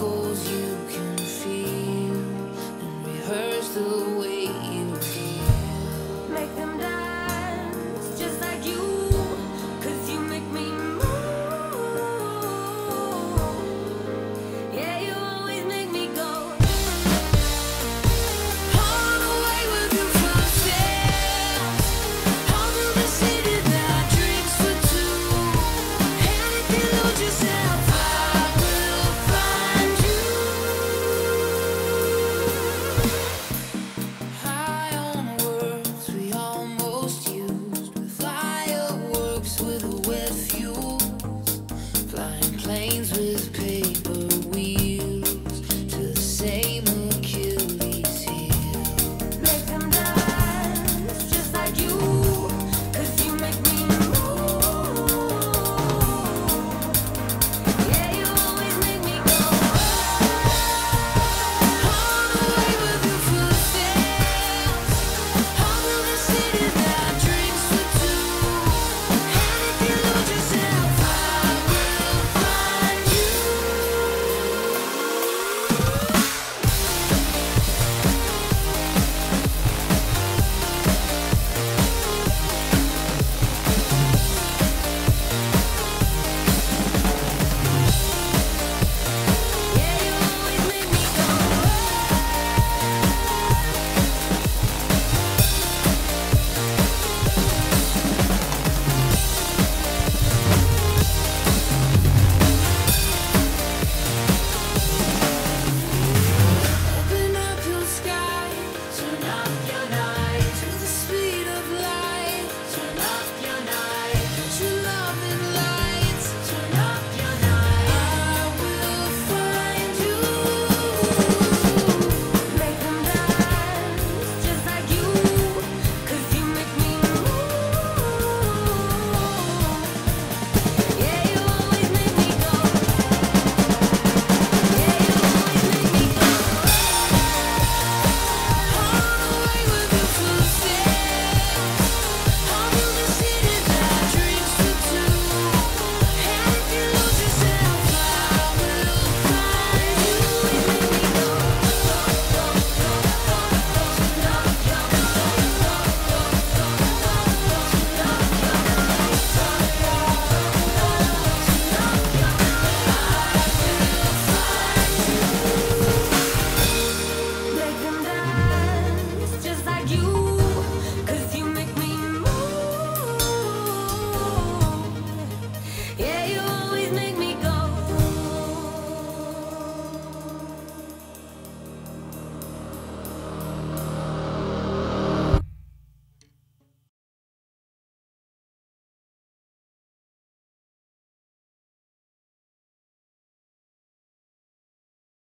goes you. Yeah,